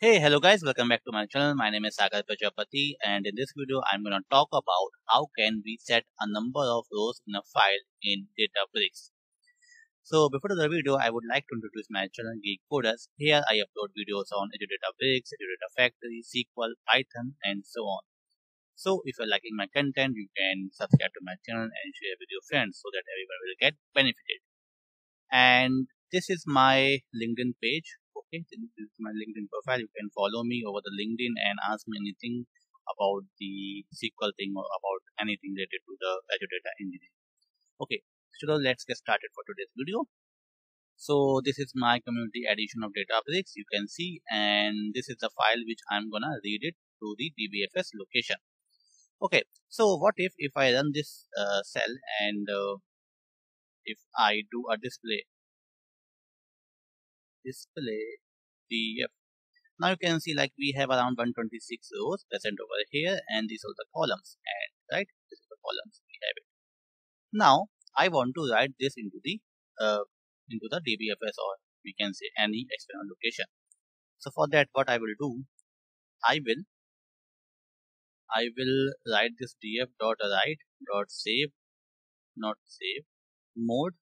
Hey, hello guys, welcome back to my channel. My name is Sagar Prajapati and in this video I'm going to talk about how can we set a number of rows in a file in Databricks. So before the video, I would like to introduce my channel Geek Coders. Here I upload videos on Azure Data Factory, SQL, Python and so on. So if you're liking my content, you can subscribe to my channel and share with your friends so that everyone will get benefited. And this is my LinkedIn page okay this is my linkedin profile. You can follow me over the linkedin and ask me anything about the sql thing or about anything related to the azure data engineering. Okay so let's get started for today's video. So this is my community edition of databricks you can see and this is the file which i'm gonna read it to the dbfs location. Okay so what if if i run this uh, cell and uh, if i do a display display df. Now you can see like we have around 126 rows present over here and these are the columns and right this is the columns we have it. Now I want to write this into the uh, into the dbfs or we can say any external location. So for that what I will do I will I will write this df dot write dot save not save mode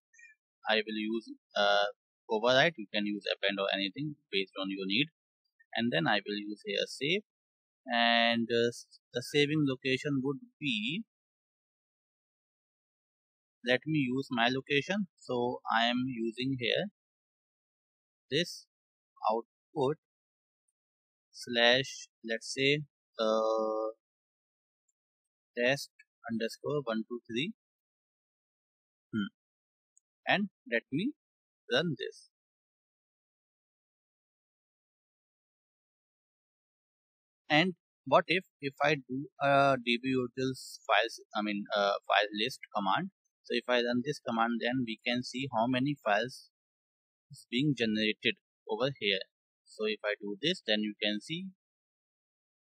I will use uh, override. You can use append or anything based on your need. And then I will use here save. And uh, the saving location would be let me use my location. So I am using here this output slash let's say uh, test underscore 123 hmm. and let me run this. And what if if I do a dbutils files, I mean uh, file list command. So if I run this command, then we can see how many files is being generated over here. So if I do this, then you can see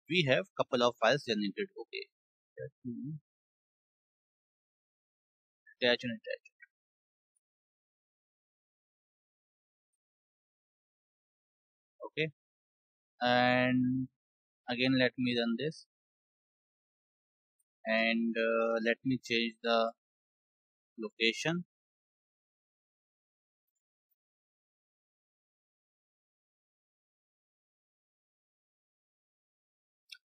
we have couple of files generated. Okay, attach and attach. And again let me run this. And uh, let me change the location.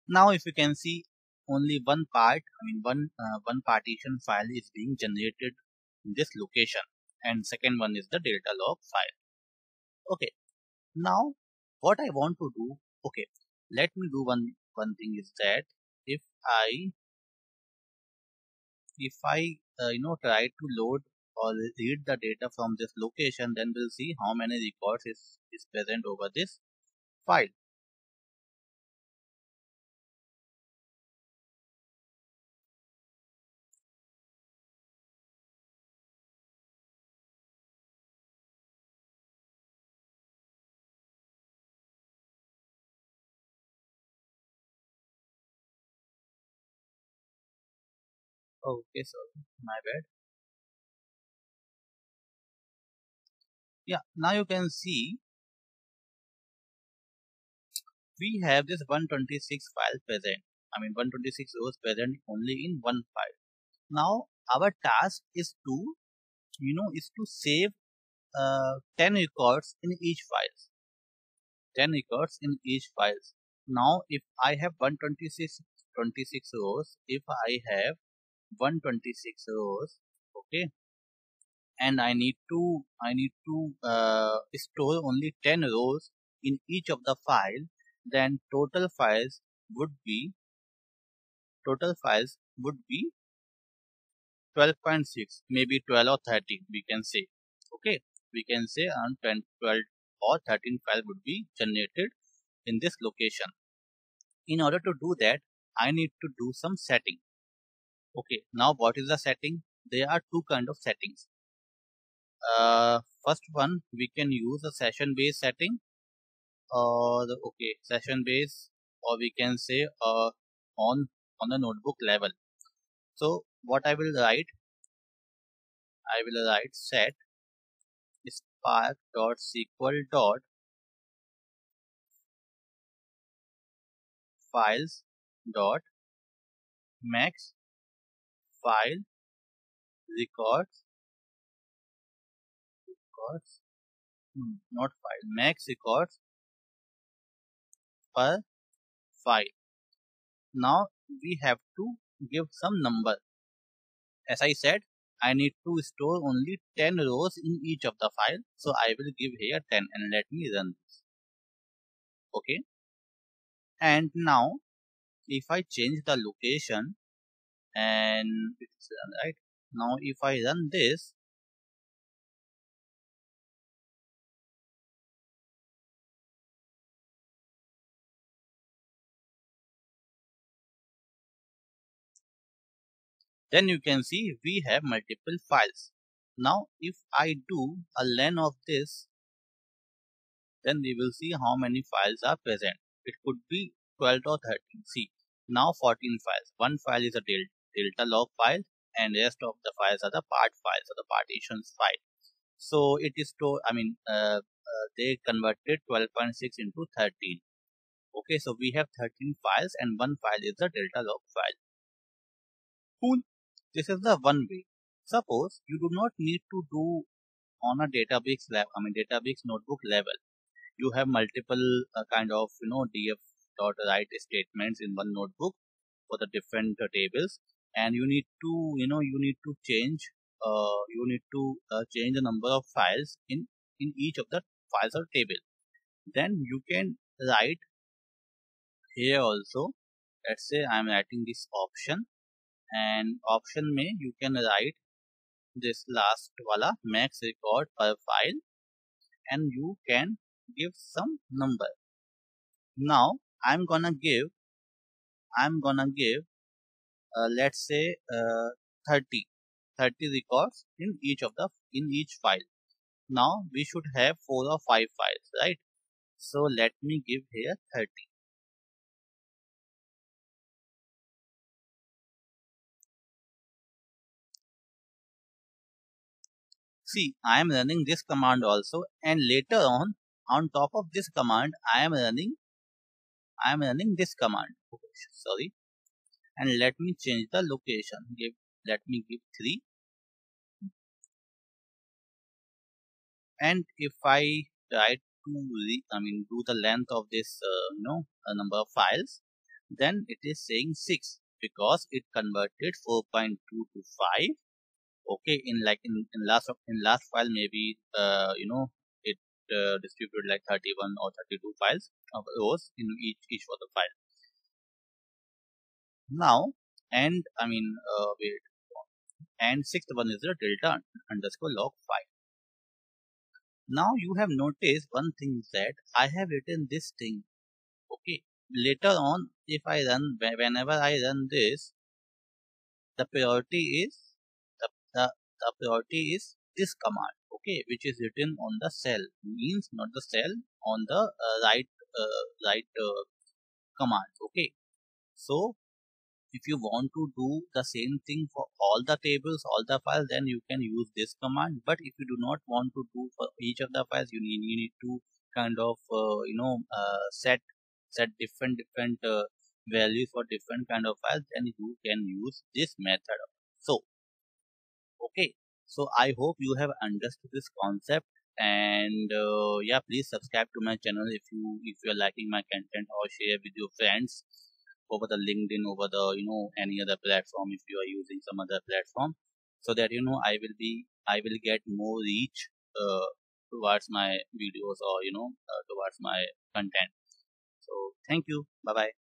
Now if you can see only one part i mean one uh, one partition file is being generated in this location. And second one is the delta log file. Okay. Now what I want to do okay let me do one one thing is that if I if I uh, you know try to load or read the data from this location then we'll see how many records is, is present over this file okay sorry my bad. Yeah now you can see we have this 126 file present. I mean 126 rows present only in one file. Now our task is to you know is to save uh, 10 records in each file 10 records in each files. Now if i have 126 26 rows if i have 126 rows okay? And I need to I need to uh, store only 10 rows in each of the file. Then total files would be total files would be 12.6 maybe 12 or 13 we can say okay? We can say around 10 12 or 13 file would be generated in this location. In order to do that I need to do some setting okay now what is the setting? There are two kind of settings. Uh, first one we can use a session based setting. Or the okay session based or we can say uh, on on the notebook level. So what I will write? I will write set spark dot sql dot files dot max file records records hmm, not file max records per file. Now we have to give some number. As I said I need to store only 10 rows in each of the file. So I will give here 10 and let me run this. Okay? And now if I change the location and right. Now if I run this then you can see we have multiple files. Now if I do a len of this then we will see how many files are present. It could be 12 or 13 see now 14 files. One file is a delta, delta log file and rest of the files are the part files or the partitions file. So it is to i mean uh, uh, they converted 12.6 into 13 okay so we have 13 files and one file is the delta log file. Cool. This is the one way. Suppose you do not need to do on a database level, I mean database notebook level. You have multiple uh, kind of you know df dot write statements in one notebook for the different tables, and you need to you know you need to change uh, you need to uh, change the number of files in in each of the files or table. Then you can write here also. Let's say I am writing this option and option may you can write this last wala max record per file and you can give some number now i'm gonna give i'm gonna give let's say uh, 30 30 records in each of the in each file now we should have four or five files right so let me give here 30 See, I am running this command also and later on, on top of this command, I am running, I am running this command. Sorry. And let me change the location. Give, let me give 3. And if I try to, re, I mean, do the length of this, uh, you know, number of files, then it is saying 6 because it converted 4.2 to 5 okay in like in, in last in last file maybe uh, you know it uh, distributed like 31 or 32 files of rows in each each for the file now and i mean uh, wait. And sixth one is the delta underscore log 5. now you have noticed one thing that i have written this thing okay? Later on if i run whenever i run this the priority is the, the priority is this command okay? Which is written on the cell means not the cell on the uh, right uh, right uh, command okay? So if you want to do the same thing for all the tables all the files then you can use this command. But if you do not want to do for each of the files you need you need to kind of uh, you know uh, set set different different uh, values for different kind of files then you can use this method. So okay. So i hope you have understood this concept. And uh, yeah please subscribe to my channel if you if you are liking my content or share with your friends over the linkedin over the you know any other platform if you are using some other platform so that you know i will be i will get more reach uh, towards my videos or you know uh, towards my content. So thank you. Bye bye